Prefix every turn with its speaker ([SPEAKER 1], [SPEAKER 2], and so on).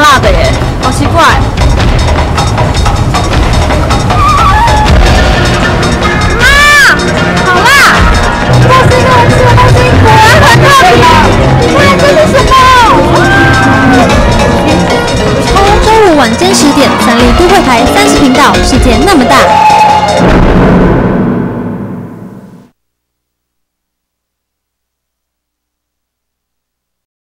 [SPEAKER 1] 辣的耶，好奇怪。妈，好辣！这是一个我吃的东西，果然很特别。看这是什么？
[SPEAKER 2] 周五晚间十点，三立都会台三十频道，世界那么大。